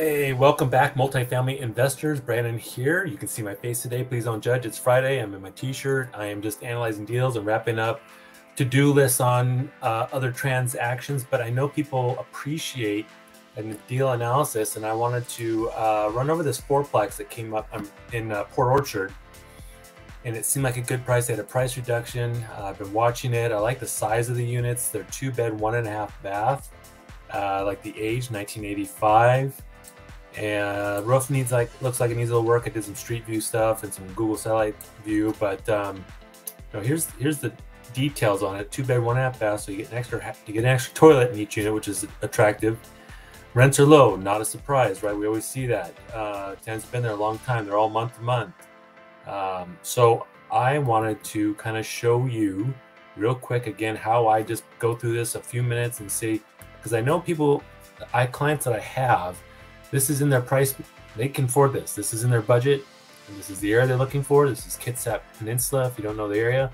Hey, welcome back, multifamily investors. Brandon here. You can see my face today. Please don't judge. It's Friday. I'm in my t-shirt. I am just analyzing deals and wrapping up to-do lists on uh, other transactions. But I know people appreciate a deal analysis, and I wanted to uh, run over this fourplex that came up um, in uh, Port Orchard, and it seemed like a good price. They had a price reduction. I've been watching it. I like the size of the units. They're two bed, one and a half bath. Uh, like the age, 1985 and roof needs like looks like it needs a little work. I did some street view stuff and some Google satellite view, but um, you know, here's here's the details on it. Two bed, one half bath, so you get an extra you get an extra toilet in each unit, which is attractive. Rents are low, not a surprise, right? We always see that. Uh, tenants been there a long time. They're all month to month. Um, so I wanted to kind of show you real quick again how I just go through this a few minutes and see because I know people, I clients that I have this is in their price. They can afford this. This is in their budget. This is the area they're looking for. This is Kitsap Peninsula, if you don't know the area.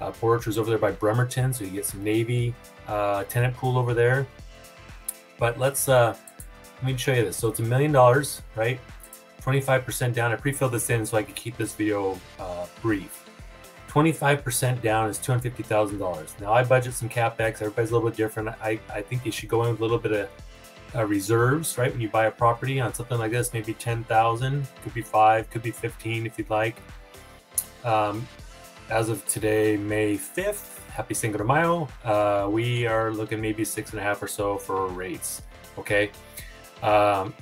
Uh, Port Orchard's over there by Bremerton, so you get some Navy uh, tenant pool over there. But let's, uh, let me show you this. So it's a million dollars, right? 25% down. I pre-filled this in so I could keep this video uh, brief. 25% down is $250,000. Now I budget some CapEx. Everybody's a little bit different. I, I think you should go in with a little bit of uh, reserves, right? When you buy a property on something like this, maybe 10,000, could be five, could be 15 if you'd like. Um, as of today, May 5th, happy Cinco de Mayo, uh, we are looking maybe six and a half or so for rates. Okay. Um,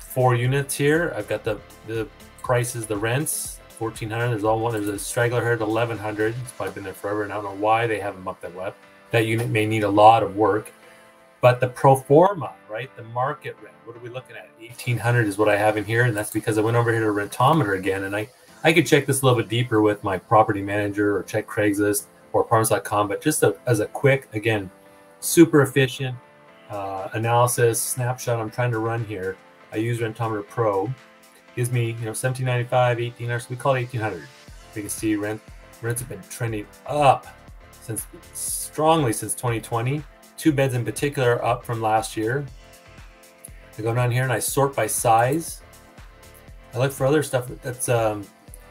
four units here. I've got the, the prices, the rents, 1400 There's all one, there's a straggler here at 1100 It's probably been there forever, and I don't know why they haven't bumped that up. That unit may need a lot of work. But the pro forma, right? The market rent. What are we looking at? 1800 is what I have in here. And that's because I went over here to Rentometer again. And I, I could check this a little bit deeper with my property manager or check Craigslist or apartments.com. But just a, as a quick, again, super efficient uh, analysis snapshot I'm trying to run here. I use Rentometer Pro. Gives me, you know, 1795, 1800. So we call it 1800. You can see rent rents have been trending up since strongly since 2020 two beds in particular up from last year. I go down here and I sort by size. I look for other stuff that's um,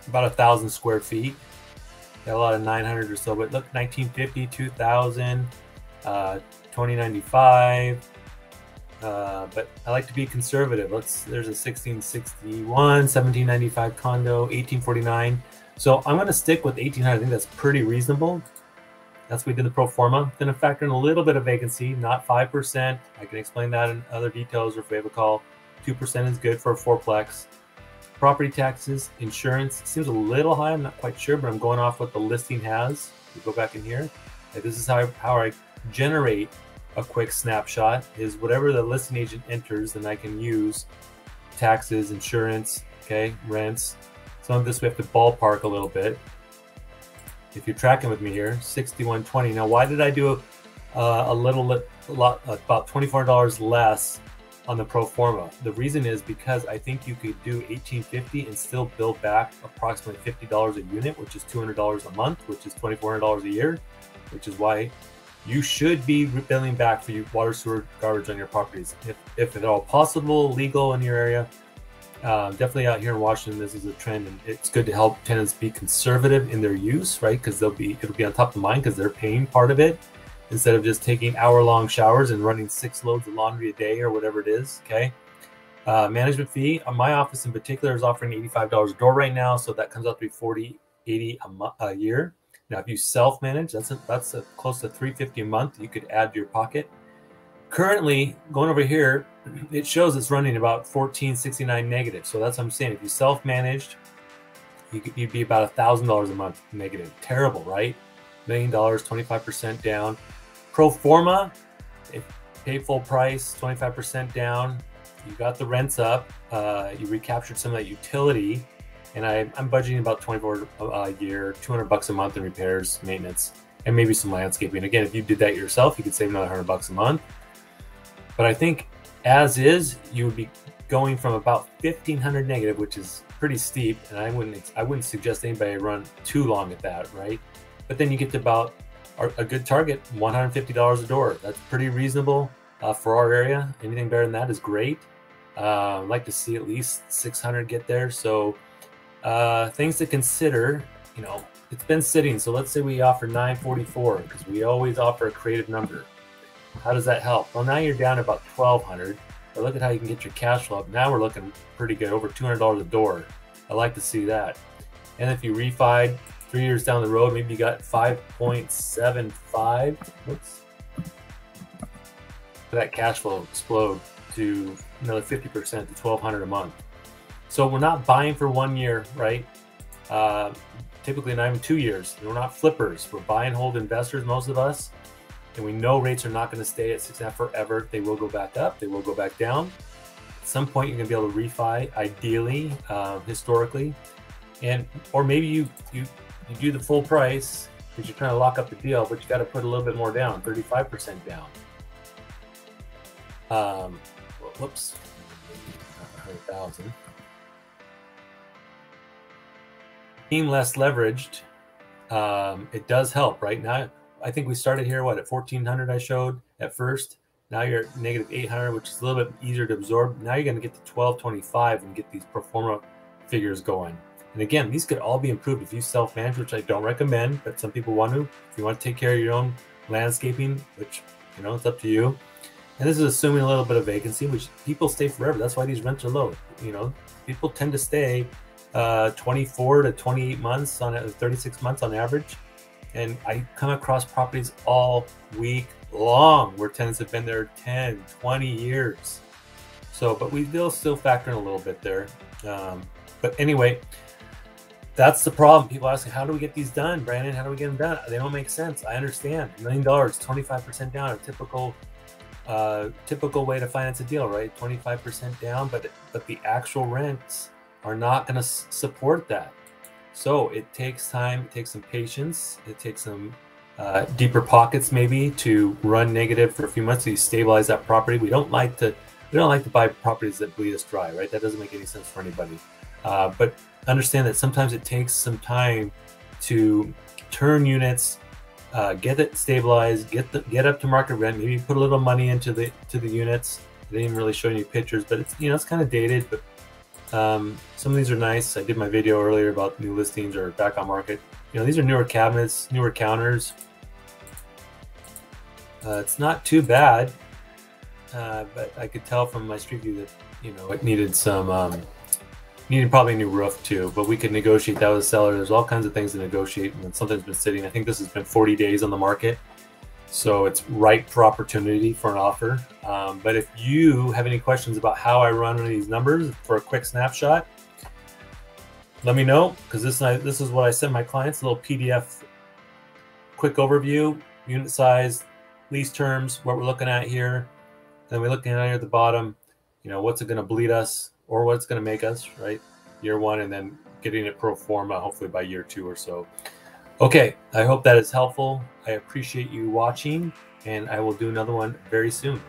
about a thousand square feet. Got a lot of 900 or so, but look, 1950, 2000, uh, 2095. Uh, but I like to be conservative. Let's. There's a 1661, 1795 condo, 1849. So I'm going to stick with 1800. I think that's pretty reasonable. That's what we did the pro forma. Going to factor in a little bit of vacancy, not 5%. I can explain that in other details or if we have a call. 2% is good for a fourplex. Property taxes, insurance seems a little high. I'm not quite sure, but I'm going off what the listing has. We go back in here. this is how I, how I generate a quick snapshot is whatever the listing agent enters, then I can use taxes, insurance, okay, rents. Some of this we have to ballpark a little bit if you're tracking with me here, 6120. Now, why did I do uh, a little a lot about $24 less on the pro forma? The reason is because I think you could do 1850 and still build back approximately $50 a unit, which is $200 a month, which is $2,400 a year, which is why you should be billing back for your water, sewer, garbage on your properties if, if at all possible, legal in your area. Um, definitely out here in Washington, this is a trend, and it's good to help tenants be conservative in their use, right? Because they'll be it'll be on top of mind because they're paying part of it instead of just taking hour-long showers and running six loads of laundry a day or whatever it is. Okay. Uh, management fee. Uh, my office in particular is offering $85 a door right now, so that comes out to be 40 80 a, month, a year. Now, if you self-manage, that's a, that's a close to 350 a month. You could add to your pocket. Currently, going over here, it shows it's running about 1469 negative. So that's what I'm saying. If you self-managed, you'd be about a thousand dollars a month negative. Terrible, right? Million dollars, 25% down. Pro forma, if paid full price, 25% down. You got the rents up. Uh, you recaptured some of that utility, and I, am budgeting about 24 a year, 200 bucks a month in repairs, maintenance, and maybe some landscaping. Again, if you did that yourself, you could save another 100 bucks a month. But I think as is, you would be going from about 1500 negative, which is pretty steep, and I wouldn't I wouldn't suggest anybody run too long at that, right? But then you get to about a good target, $150 a door. That's pretty reasonable uh, for our area. Anything better than that is great. Uh, I'd like to see at least 600 get there. So uh, things to consider, you know, it's been sitting. So let's say we offer 944 because we always offer a creative number. How does that help? Well, now you're down about 1200. But look at how you can get your cash flow up. Now we're looking pretty good, over $200 a door. I like to see that. And if you refi three years down the road, maybe you got 5.75. Whoops. That cash flow explode to another 50% to 1200 a month. So we're not buying for one year, right? Uh, typically not even two years. We're not flippers. We're buy and hold investors, most of us. And we know rates are not going to stay at six and a half forever. They will go back up. They will go back down. At some point, you're going to be able to refi, ideally, uh, historically, and or maybe you you you do the full price because you're trying to lock up the deal, but you got to put a little bit more down, 35% down. Um, whoops, 100,000. Being less leveraged, um, it does help right now. I think we started here, what, at 1400 I showed at first. Now you're at negative 800, which is a little bit easier to absorb. Now you're going to get to 1225 and get these pro forma figures going. And again, these could all be improved if you self-manage, which I don't recommend, but some people want to. If you want to take care of your own landscaping, which you know it's up to you. And this is assuming a little bit of vacancy, which people stay forever. That's why these rents are low. You know, people tend to stay uh, 24 to 28 months on 36 months on average. And I come across properties all week long where tenants have been there 10, 20 years. So, but we will still factor in a little bit there. Um, but anyway, that's the problem. People ask, how do we get these done, Brandon? How do we get them done? They don't make sense. I understand. A million dollars, 25% down, a typical uh, typical way to finance a deal, right? 25% down, but but the actual rents are not going to support that. So it takes time, it takes some patience, it takes some uh, deeper pockets maybe to run negative for a few months so you stabilize that property. We don't like to we don't like to buy properties that bleed us dry, right? That doesn't make any sense for anybody. Uh, but understand that sometimes it takes some time to turn units, uh, get it stabilized, get the get up to market rent. Maybe put a little money into the to the units. They didn't really show any pictures, but it's you know it's kind of dated. But um, some of these are nice. I did my video earlier about new listings or back on market. You know these are newer cabinets, newer counters. Uh, it's not too bad, uh, but I could tell from my street view that you know it needed some. Um, needed probably a new roof too, but we could negotiate that with the seller. There's all kinds of things to negotiate and when something's been sitting. I think this has been 40 days on the market, so it's ripe for opportunity for an offer. Um, but if you have any questions about how I run these numbers for a quick snapshot, let me know because this this is what I send my clients: a little PDF, quick overview, unit size, lease terms, what we're looking at here. Then we're looking at here at the bottom. You know, what's it going to bleed us? or what's going to make us, right? Year one, and then getting it pro forma hopefully by year two or so. Okay, I hope that is helpful. I appreciate you watching, and I will do another one very soon.